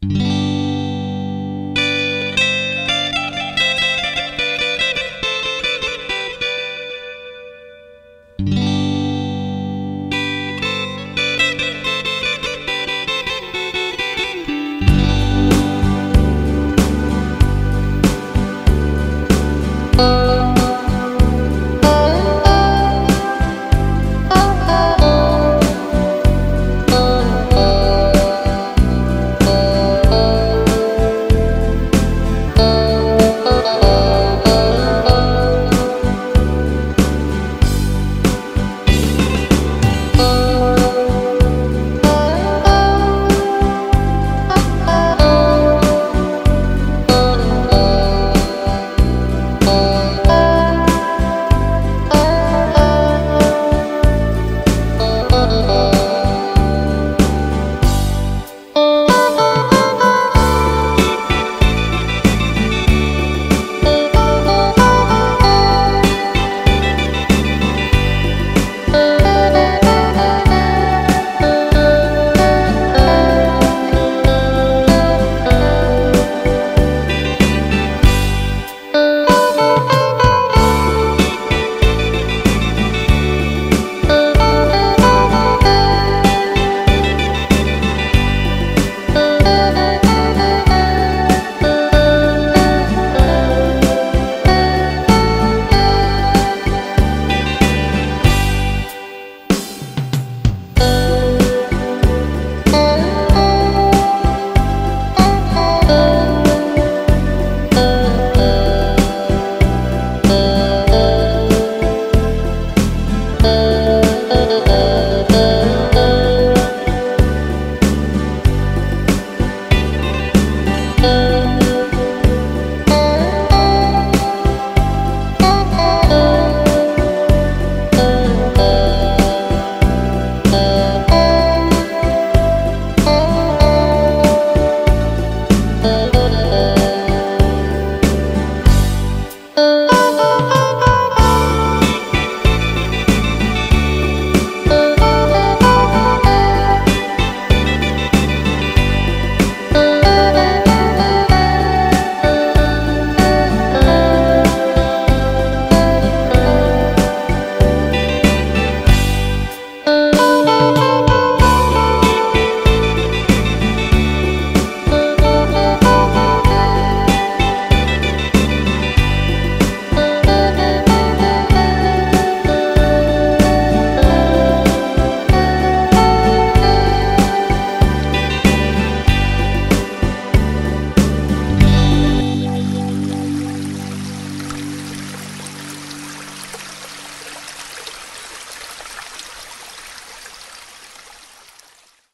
you